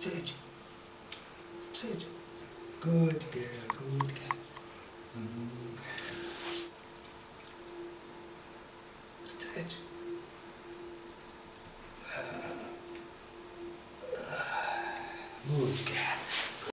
Straight. Straight. Good girl, good girl. Mm -hmm. Straight. Uh, uh, good girl.